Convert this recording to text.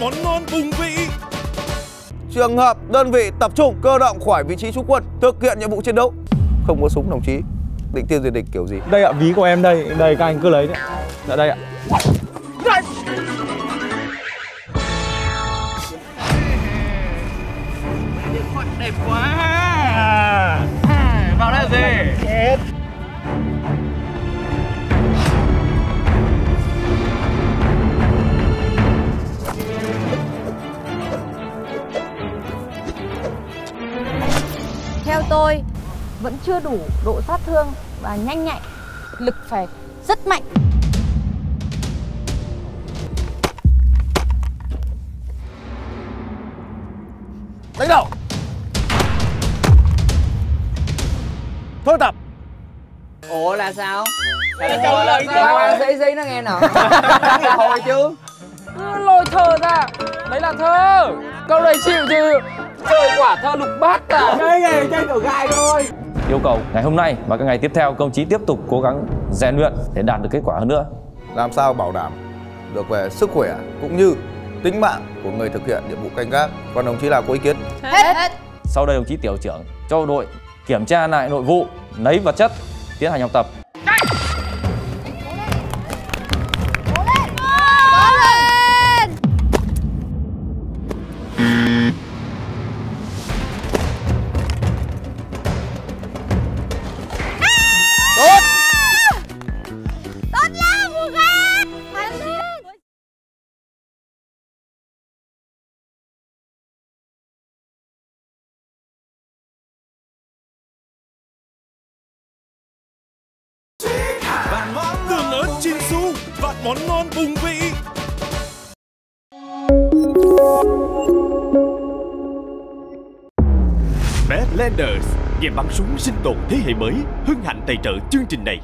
món ngon bùng vị Trường hợp đơn vị tập trung cơ động khỏi vị trí trú quân thực hiện nhiệm vụ chiến đấu. Không có súng đồng chí. Định tiêu diệt địch kiểu gì? Đây ạ, ví của em đây, đây các anh cứ lấy đấy. Dạ đây ạ. Đẹp quá à, Vào đây gì tôi vẫn chưa đủ độ sát thương và nhanh nhạy Lực phải rất mạnh. Đánh đầu. Thôi tập. Ủa là sao? Là xí xí nó nghe nè. Hồi chứ. Cứ lôi thơ ra. Đấy là thơ. Câu này chịu chứ Quả thơ lục bát à Chơi nghề chơi cửa gai thôi. Yêu cầu ngày hôm nay và các ngày tiếp theo công chí tiếp tục cố gắng rèn luyện để đạt được kết quả hơn nữa. Làm sao bảo đảm được về sức khỏe cũng như tính mạng của người thực hiện nhiệm vụ canh gác. Còn đồng chí là có ý kiến? Hết Hết. Sau đây đồng chí tiểu trưởng cho đội kiểm tra lại nội vụ lấy vật chất tiến hành học tập món ngon bùng vị. Badlanders Game bắn súng sinh tồn thế hệ mới, Hân hạnh tài trợ chương trình này.